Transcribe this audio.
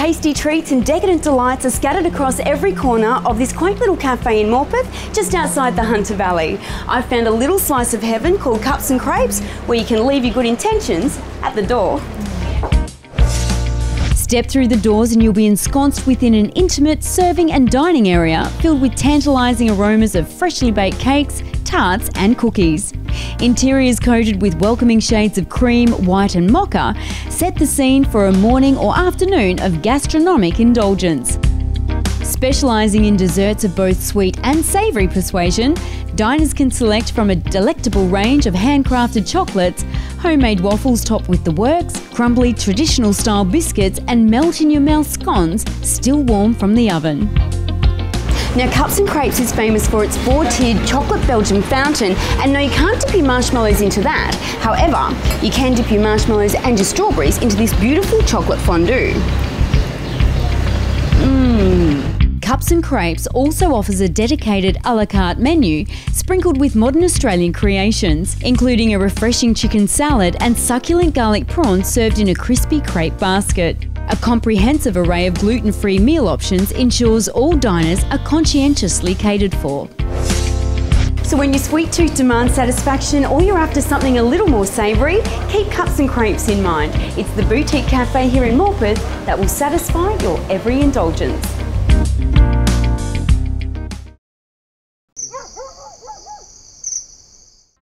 tasty treats and decadent delights are scattered across every corner of this quaint little cafe in Morpeth, just outside the Hunter Valley. I've found a little slice of heaven called Cupz 'N' Crepes, where you can leave your good intentions at the door. Step through the doors and you'll be ensconced within an intimate serving and dining area filled with tantalising aromas of freshly baked cakes, tarts, and cookies. Interiors coated with welcoming shades of cream, white, and mocha set the scene for a morning or afternoon of gastronomic indulgence. Specialising in desserts of both sweet and savoury persuasion, diners can select from a delectable range of handcrafted chocolates, homemade waffles topped with the works, crumbly traditional style biscuits, and melt in your mouth scones still warm from the oven. Now, Cupz 'N' Crepes is famous for its four-tiered chocolate Belgian fountain, and no, you can't dip your marshmallows into that. However, you can dip your marshmallows and your strawberries into this beautiful chocolate fondue. Mmm. Cupz 'N' Crepes also offers a dedicated a la carte menu sprinkled with modern Australian creations, including a refreshing chicken salad and succulent garlic prawns served in a crispy crepe basket. A comprehensive array of gluten free meal options ensures all diners are conscientiously catered for. So when your sweet tooth demands satisfaction or you're after something a little more savoury, keep Cupz 'N' Crepes in mind. It's the boutique cafe here in Morpeth that will satisfy your every indulgence.